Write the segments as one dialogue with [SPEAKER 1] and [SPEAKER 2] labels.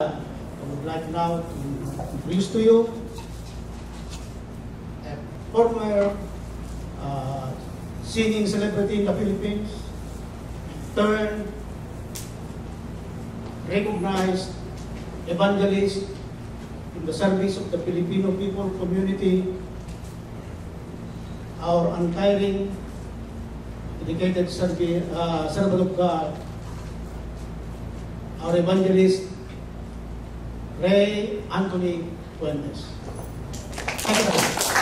[SPEAKER 1] I would like now to introduce to you a former uh, singing celebrity in the Philippines, turned recognized evangelist in the service of the Filipino people community, our untiring, dedicated uh, servant of God, our evangelist, Ray Anthony Fuentes. Thank you. very much.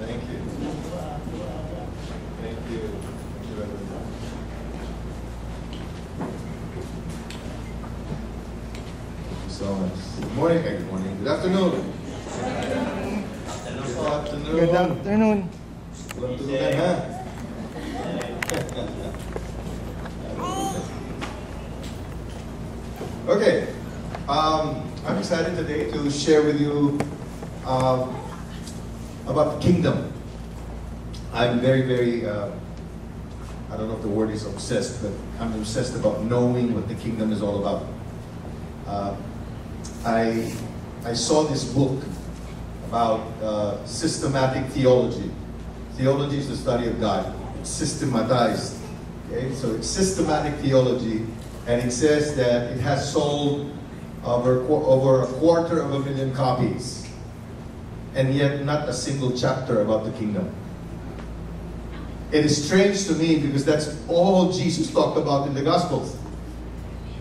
[SPEAKER 2] Thank you. Thank you. Thank you very much. Thank you so much. Good morning, good morning. Good afternoon. Good afternoon.
[SPEAKER 3] Good afternoon.
[SPEAKER 2] Um, I'm excited today to share with you um, about the kingdom. I'm very, very, uh, I don't know if the word is obsessed, but I'm obsessed about knowing what the kingdom is all about. Uh, I, I saw this book about uh, systematic theology. Theology is the study of God. It's systematized. Okay, so it's systematic theology, and it says that it has sold over, over a quarter of a million copies, and yet not a single chapter about the kingdom. It is strange to me because that's all Jesus talked about in the Gospels.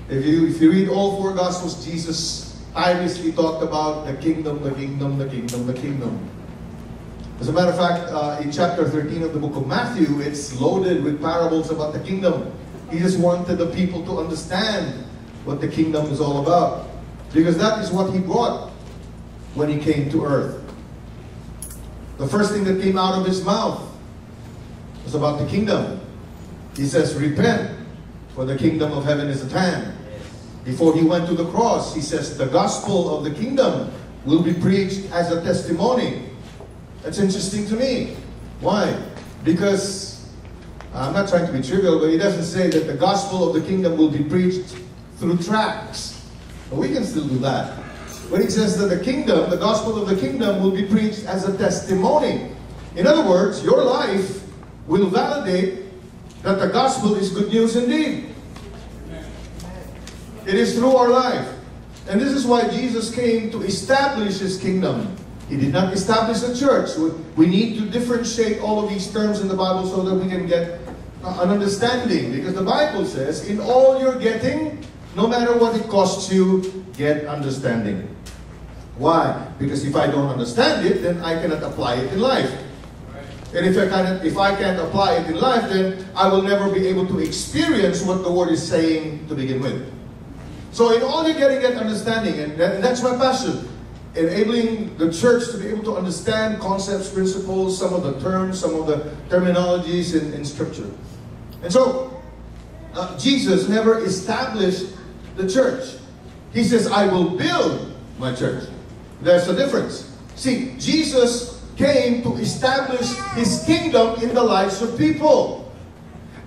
[SPEAKER 2] If you if you read all four Gospels, Jesus tirelessly talked about the kingdom, the kingdom, the kingdom, the kingdom. As a matter of fact, uh, in chapter 13 of the book of Matthew, it's loaded with parables about the kingdom. He just wanted the people to understand what the kingdom is all about. Because that is what he brought when he came to earth. The first thing that came out of his mouth was about the kingdom. He says, Repent, for the kingdom of heaven is at hand. Before he went to the cross, he says, The gospel of the kingdom will be preached as a testimony. That's interesting to me. Why? Because I'm not trying to be trivial, but he doesn't say that the gospel of the kingdom will be preached through tracts. But we can still do that. But he says that the kingdom, the gospel of the kingdom, will be preached as a testimony. In other words, your life will validate that the gospel is good news indeed. It is through our life. And this is why Jesus came to establish his kingdom. He did not establish a church. We- need to differentiate all of these terms in the Bible so that we can get an understanding. Because the Bible says, in all you're getting, no matter what it costs you, get understanding. Why? Because if I don't understand it, then I cannot apply it in life. And if I cannot, if I can't apply it in life, then I will never be able to experience what the word is saying to begin with. So in all you're getting get understanding, and, that, and that's my passion, enabling the church to be able to understand concepts, principles, some of the terms, some of the terminologies in, in Scripture. And so, uh, Jesus never established the church. He says, I will build my church. There's a difference. See, Jesus came to establish his kingdom in the lives of people.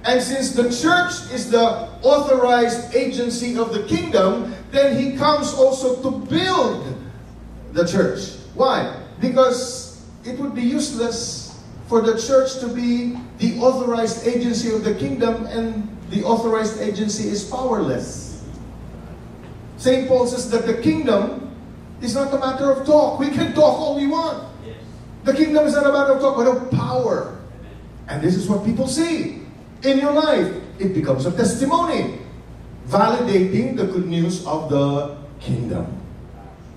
[SPEAKER 2] And since the church is the authorized agency of the kingdom, then he comes also to build the church. Why? Because it would be useless for the church to be the authorized agency of the kingdom and the authorized agency is powerless. St. Paul says that the kingdom is not a matter of talk. We can talk all we want. The kingdom is not a matter of talk, but of power. And this is what people see in your life. It becomes a testimony, validating the good news of the kingdom.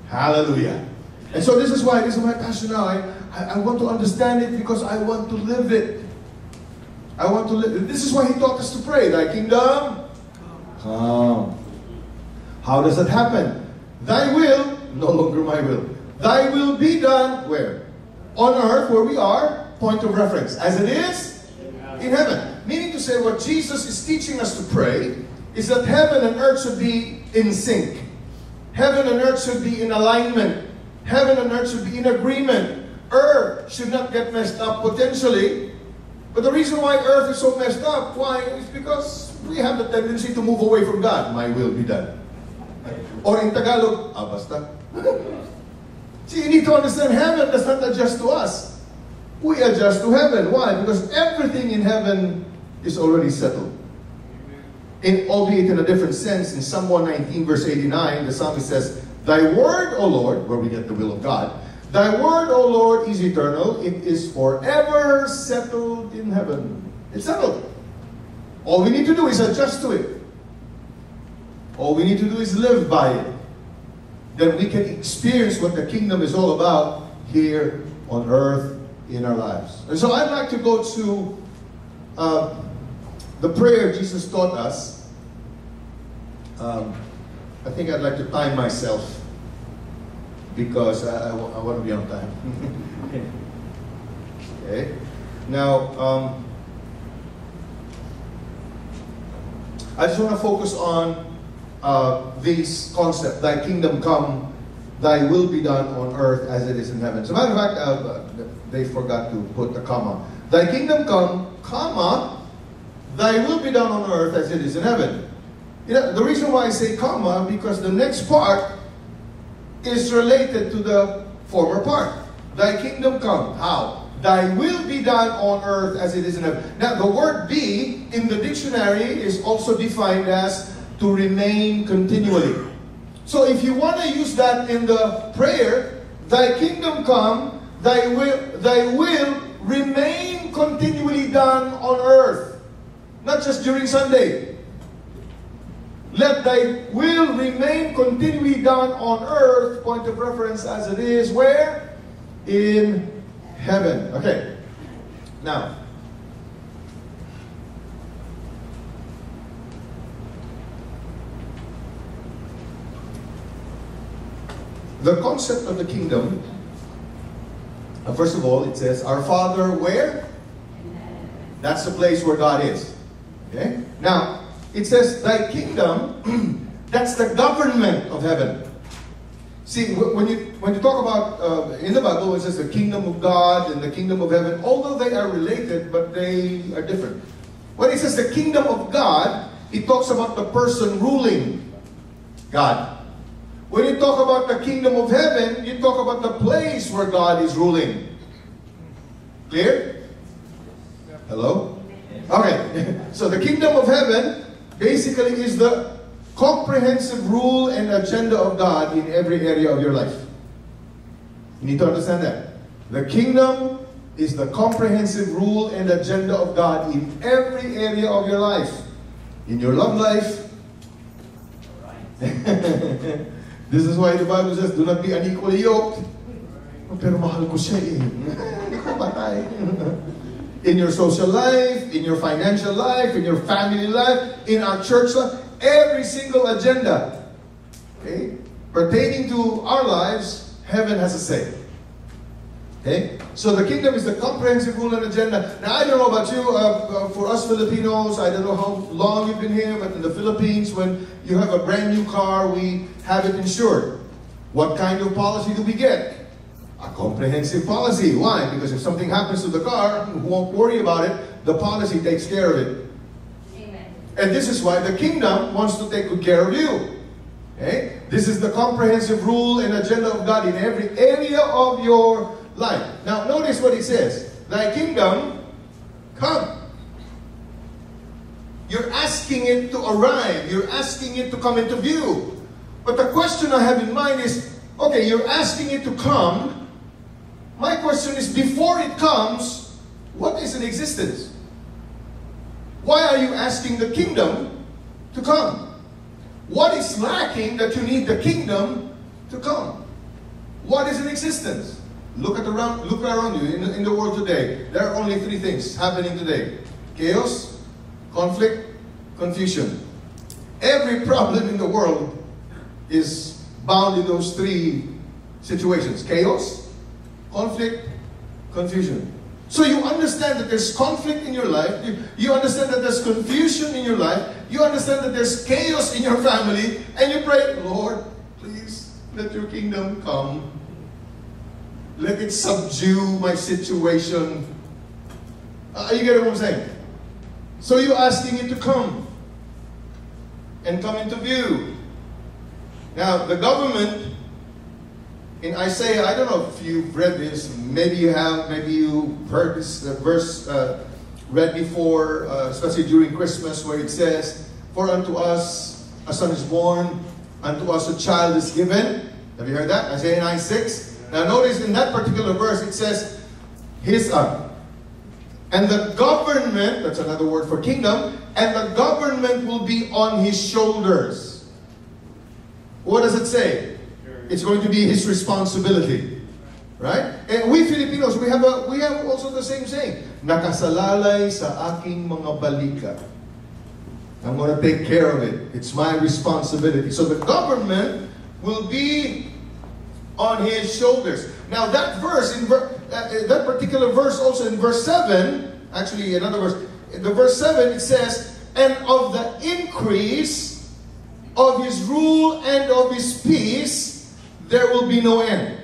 [SPEAKER 2] Hallelujah. And so this is why, this is my passion now. I, I, I want to understand it because I want to live it. I want to live. This is why he taught us to pray. Thy kingdom come. How does that happen? Thy will, no longer my will. Thy will be done where? On earth, where we are, point of reference. As it is in heaven. Meaning to say, what Jesus is teaching us to pray is that heaven and earth should be in sync. Heaven and earth should be in alignment. Heaven and earth should be in agreement. Earth should not get messed up potentially But the reason why earth is so messed up, why? Is because we have the tendency to move away from God. My will be done. Or in Tagalog, ah, basta. See, you need to understand heaven does not adjust to us. We adjust to heaven. Why? Because everything in heaven is already settled. In, albeit in a different sense, in Psalm 119, verse 89, the psalmist says, Thy word, O Lord, where we get the will of God, Thy word, O Lord, is eternal. It is forever settled in heaven. It's settled. All we need to do is adjust to it. All we need to do is live by it. Then we can experience what the kingdom is all about here on earth in our lives. And so I'd like to go to uh, the prayer Jesus taught us. Um, I think I'd like to time myself because I, want to be on time. okay. Now, um, I just want to focus on uh, this concept, Thy kingdom come, Thy will be done on earth as it is in heaven. As a matter of fact, uh, they forgot to put the comma. Thy kingdom come, comma, Thy will be done on earth as it is in heaven. You know, the reason why I say comma, because the next part is related to the former part. Thy kingdom come. How? Thy will be done on earth as it is in heaven. Now, the word be in the dictionary is also defined as to remain continually. So, if you want to use that in the prayer, Thy kingdom come, Thy will, Thy will remain continually done on earth, not just during Sunday. Let thy will remain continually done on earth, point of reference as it is, where? In heaven. Okay. Now, the concept of the kingdom, uh, first of all, it says, Our Father, where? That's the place where God is. Okay? Now, it says, Thy kingdom, that's the government of heaven. See, when you when you talk about uh, in the Bible, it says the kingdom of God and the kingdom of heaven, although they are related, but they are different. When it says the kingdom of God, it talks about the person ruling God. When you talk about the kingdom of heaven, you talk about the place where God is ruling. Clear? Hello? Okay. so the kingdom of heaven basically is the comprehensive rule and agenda of God in every area of your life. You need to understand that. The kingdom is the comprehensive rule and agenda of God in every area of your life. In your love life. this is why the Bible says, do not be unequally yoked. Pero mahal ko siya eh. Patay. in your social life, in your financial life, in your family life, in our church life, every single agenda okay, pertaining to our lives, heaven has a say. Okay? So the kingdom is the comprehensive rule and agenda. Now, I don't know about you, uh, uh, for us Filipinos, I don't know how long you've been here, but in the Philippines, when you have a brand new car, we have it insured. What kind of policy do we get? A comprehensive policy. Why? Because if something happens to the car, we won't worry about it. The policy takes care of it.
[SPEAKER 3] Amen.
[SPEAKER 2] And this is why the kingdom wants to take good care of you. Okay? This is the comprehensive rule and agenda of God in every area of your life. Now, notice what he says Thy kingdom come. You're asking it to arrive, you're asking it to come into view. But the question I have in mind is okay, you're asking it to come. My question is before it comes, what is in existence? Why are you asking the kingdom to come? What is lacking that you need the kingdom to come? What is in existence? Look at around, look around you in, in the world today. There are only three things happening today: chaos, conflict, confusion. Every problem in the world is bound in those three situations: chaos, conflict, confusion. So you understand that there's conflict in your life. You, you understand that there's confusion in your life. You understand that there's chaos in your family. And you pray, Lord, please let your kingdom come. Let it subdue my situation. Uh, you get what I'm saying? So you're asking it to come and come into view. Now, the government in Isaiah, I don't know if you've read this, maybe you have, maybe you heard this verse uh, read before, uh, especially during Christmas, where it says, For unto us a son is born, unto us a child is given. Have you heard that? Isaiah 9 6. Now, notice in that particular verse, it says, His son. And the government, that's another word for kingdom, and the government will be on his shoulders. What does it say? It's going to be his responsibility. Right? And we Filipinos, we have a we have also the same saying. Nakasalalay sa aking mga balika. I'm going to take care of it. It's my responsibility. So the government will be on his shoulders. Now that verse in ver- uh, that particular verse also in verse 7, actually another verse, in the verse 7 it says, "And of the increase of his rule and of his peace there will be no end."